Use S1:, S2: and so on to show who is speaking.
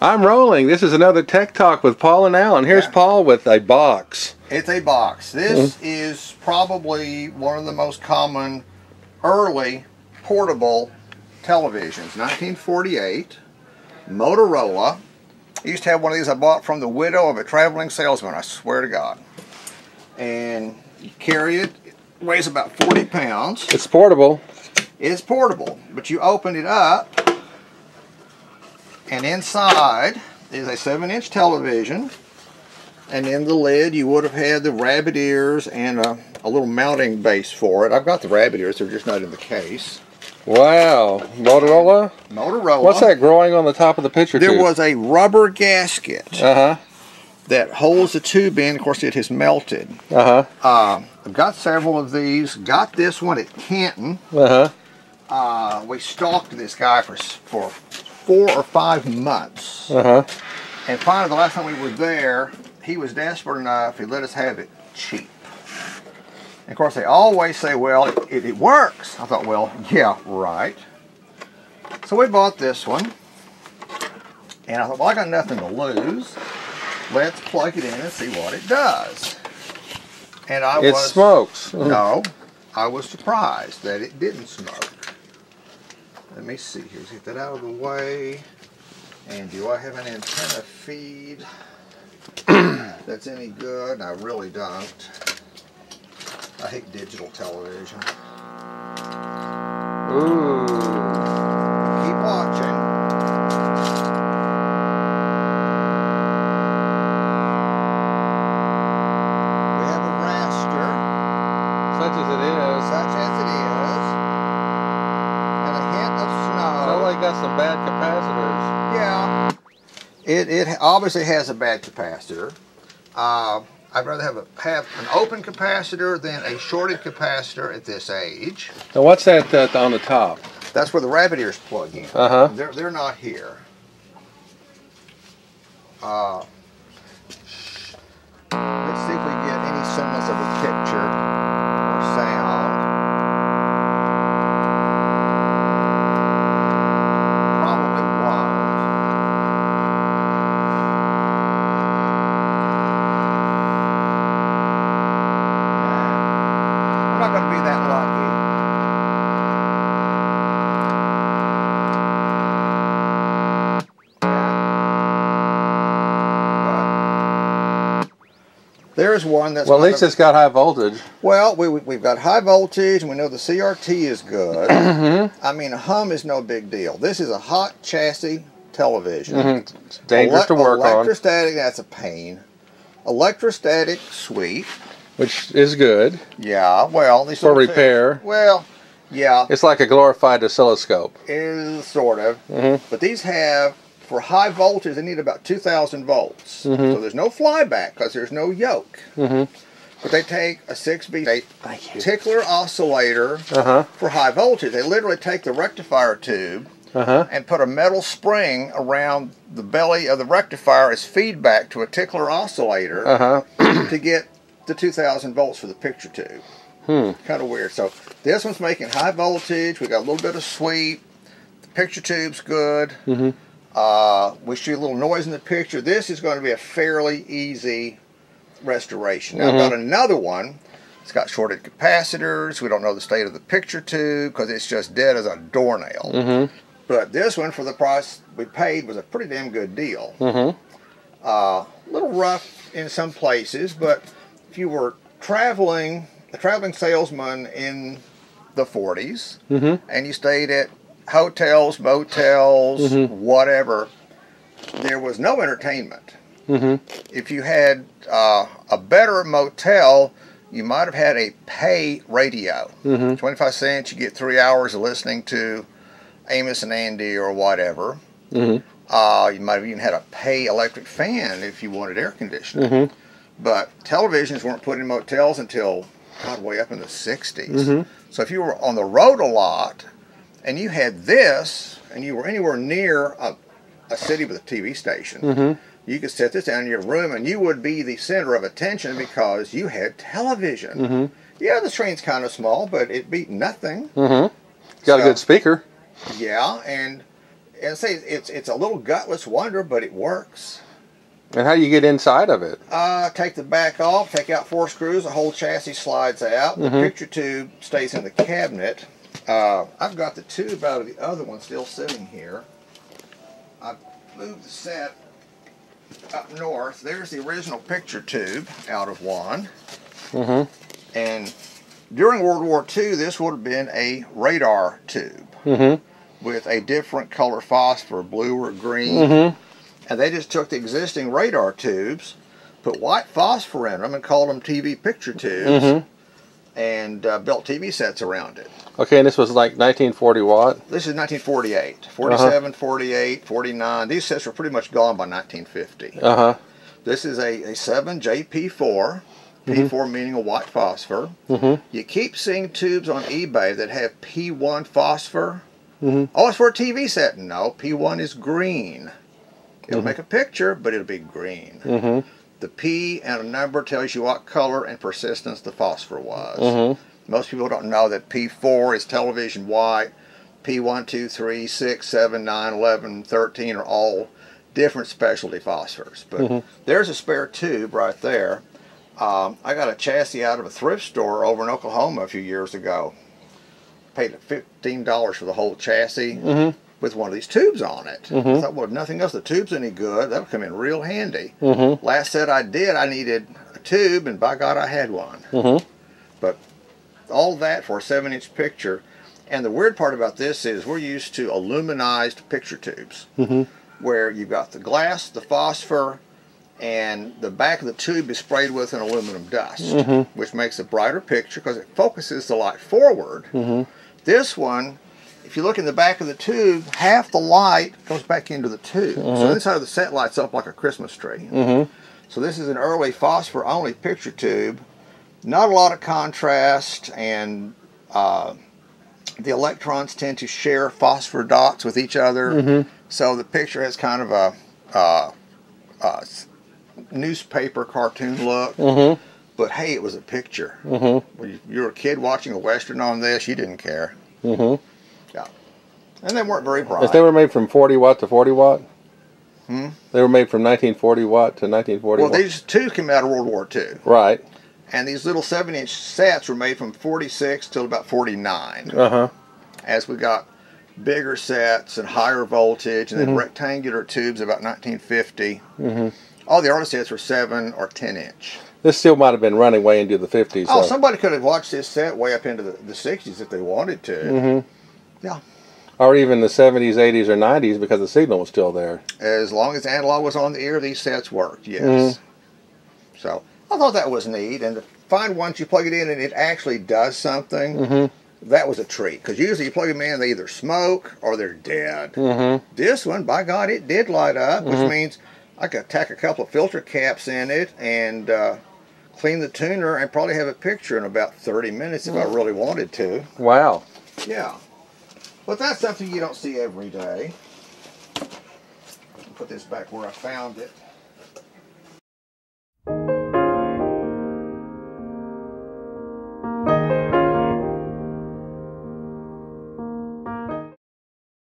S1: I'm rolling. This is another Tech Talk with Paul and Alan. Here's
S2: Yeah.
S1: Paul with a box.
S2: It's a box. This
S1: Mm-hmm.
S2: is probably one of the most common early portable televisions. 1948, Motorola. I used to have one of these I bought from the widow of a traveling salesman, I swear to God. And you carry it, it weighs about 40 pounds.
S1: It's portable.
S2: It's portable, but you open it up, and inside is a 7 inch television. And in the lid, you would have had the rabbit ears and a, a little mounting base for it. I've got the rabbit ears, they're just not in the case.
S1: Wow. Motorola?
S2: Motorola.
S1: What's that growing on the top of the picture
S2: There
S1: tube?
S2: was a rubber gasket
S1: Uh-huh.
S2: that holds the tube in. Of course, it has melted.
S1: Uh-huh.
S2: Uh, I've got several of these. Got this one at Canton.
S1: Uh-huh.
S2: Uh, we stalked this guy for, for four or five months.
S1: Uh-huh.
S2: And finally, the last time we were there, he was desperate enough, he let us have it cheap. And of course, they always say, well, it, it, it works. I thought, well, yeah, right. So we bought this one. And I thought, well, I got nothing to lose. Let's plug it in and see what it does. And I
S1: It
S2: was...
S1: smokes.
S2: No, I was surprised that it didn't smoke. Let me see here. Let's get that out of the way. And do I have an antenna feed that's any good? I really don't. I hate digital television.
S1: Ooh. Got some bad capacitors.
S2: yeah, it it obviously has a bad capacitor. Uh, I'd rather have a have an open capacitor than a shorted capacitor at this age.
S1: Now what's that uh, on the top?
S2: That's where the rabbit ears plug in.
S1: Uh-huh.
S2: They're they're not here. Uh, let's see if we get any semblance of a There's one that's
S1: Well, at least it's got high voltage.
S2: well, we, we- we've got high voltage, and we know the CRT is good.
S1: Mm-hmm.
S2: I mean, a hum is no big deal. This is a hot chassis television.
S1: Mhm. It's dangerous to
S2: Ele-
S1: work on,
S2: Electrostatic, that's a pain. Electrostatic sweep.
S1: which is good.
S2: Yeah, well, these
S1: For
S2: little things-
S1: repair.
S2: Well, yeah,
S1: It's like a glorified oscilloscope.
S2: is sort of.
S1: Mhm.
S2: But these have, for high voltage, they need about 2,000 volts.
S1: Mhm.
S2: So there's no flyback because there's no yoke.
S1: Mhm.
S2: But they take a 6B tickler oscillator
S1: Uh-huh.
S2: for high voltage. They literally take the rectifier tube
S1: Uh-huh.
S2: and put a metal spring around the belly of the rectifier as feedback to a tickler oscillator
S1: Uh-huh.
S2: to get the 2000 volts for the picture tube.
S1: Hmm.
S2: Kind of weird. So this one's making high voltage. We got a little bit of sweep. The picture tube's good.
S1: Mhm.
S2: Uh, we see a little noise in the picture. This is going to be a fairly easy restoration. Now, I've got another one. It's got shorted capacitors. We don't know the state of the picture tube because it's just dead as a doornail.
S1: Mhm.
S2: But this one, for the price we paid, was a pretty damn good deal.
S1: Mhm.
S2: Uh, a little rough in some places, but if you were traveling, a traveling salesman in the 40s,
S1: Mhm.
S2: and you stayed at hotels, motels,
S1: Mhm.
S2: whatever, there was no entertainment.
S1: Mhm.
S2: If you had uh, a better motel, you might have had a pay radio.
S1: Mhm.
S2: 25 cents, you get three hours of listening to Amos and Andy or whatever.
S1: Mhm.
S2: Uh, you might have even had a pay electric fan if you wanted air conditioning.
S1: Mhm.
S2: But televisions weren't put in motels until, God, way up in the 60s.
S1: Mhm.
S2: So if you were on the road a lot and you had this and you were anywhere near a, a city with a TV station,
S1: Mhm.
S2: you could set this down in your room and you would be the center of attention because you had television.
S1: Mhm.
S2: Yeah, the screen's kind of small, but it beat nothing.
S1: Mhm. Got a good speaker.
S2: Yeah, and and say it's it's a little gutless wonder, but it works.
S1: And how do you get inside of it?
S2: Uh, take the back off, take out four screws, the whole chassis slides out. The
S1: Mhm.
S2: picture tube stays in the cabinet. Uh, I've got the tube out of the other one still sitting here. I've moved the set up north. There's the original picture tube out of one.
S1: Mm-hmm.
S2: And during World War II, this would have been a radar tube
S1: Mm-hmm.
S2: with a different color phosphor, blue or green.
S1: Mm-hmm.
S2: And they just took the existing radar tubes, put white phosphor in them, and called them TV picture tubes,
S1: Mm-hmm.
S2: And uh, built TV sets around it.
S1: Okay, and this was like 1940 watt.
S2: This is 1948. 47, 48, 49. These sets were pretty much gone by 1950.
S1: Uh huh.
S2: This is a, a 7JP4, P4 meaning a white phosphor.
S1: Mm-hmm.
S2: You keep seeing tubes on eBay that have P1 phosphor.
S1: Mhm.
S2: Oh, it's for a TV set. No, P1 is green. It'll
S1: Mhm.
S2: make a picture, but it'll be green.
S1: Mm-hmm.
S2: The P and a number tells you what color and persistence the phosphor was.
S1: Mm-hmm.
S2: Most people don't know that P4 is television white. P1, 2, 3, 6, 7, 9, 11, 13 are all different specialty phosphors. But
S1: Mhm.
S2: there's a spare tube right there. Um, I got a chassis out of a thrift store over in Oklahoma a few years ago. Paid $15 for the whole chassis
S1: Mm-hmm.
S2: With one of these tubes on it. I
S1: Mhm.
S2: thought, well, if nothing else, the tube's any good. That'll come in real handy.
S1: Mm-hmm.
S2: Last set I did, I needed a tube, and by God, I had one.
S1: Mm-hmm.
S2: All that for a seven inch picture. And the weird part about this is we're used to aluminized picture tubes
S1: Mm-hmm.
S2: where you've got the glass, the phosphor, and the back of the tube is sprayed with an aluminum dust,
S1: Mhm.
S2: which makes a brighter picture because it focuses the light forward.
S1: Mm-hmm.
S2: This one, if you look in the back of the tube, half the light goes back into the tube. So
S1: Mhm.
S2: inside the set lights up like a Christmas tree.
S1: Mm-hmm.
S2: So this is an early phosphor only picture tube. Not a lot of contrast and uh, the electrons tend to share phosphor dots with each other.
S1: Mm-hmm.
S2: So the picture has kind of a uh, uh, newspaper cartoon look.
S1: Mm-hmm.
S2: But hey, it was a picture.
S1: Mm-hmm.
S2: When you, you were a kid watching a western on this, you didn't care.
S1: Mm-hmm.
S2: And they weren't very bright.
S1: If they were made from 40 watt to 40 watt,
S2: Hmm?
S1: they were made from 1940 watt to 1940
S2: well,
S1: watt.
S2: these two came out of World War II.
S1: right.
S2: And these little 7 inch sets were made from 46 till about 49.
S1: Uh huh.
S2: as we got bigger sets and higher voltage and then
S1: Mhm.
S2: rectangular tubes about 1950
S1: Mm-hmm.
S2: all the early sets were 7 or 10 inch
S1: This still might have been running way into the 50s.
S2: oh somebody could have watched this set way up into the, the 60s if they wanted to
S1: Mm-hmm.
S2: Yeah.
S1: Or even the 70s, 80s, or 90s because the signal was still there.
S2: as long as analog was on the ear these sets worked yes
S1: Mhm.
S2: so i thought that was neat and to find once you plug it in and it actually does something
S1: Mm-hmm.
S2: that was a treat because usually you plug them in they either smoke or they're dead
S1: Mm-hmm.
S2: This one, by God, it did light up, which
S1: Mhm.
S2: means I could tack a couple of filter caps in it and uh, clean the tuner and probably have a picture in about 30 minutes if I really wanted to.
S1: Wow.
S2: Yeah. But that's something you don't see every day. Put this back where I found it.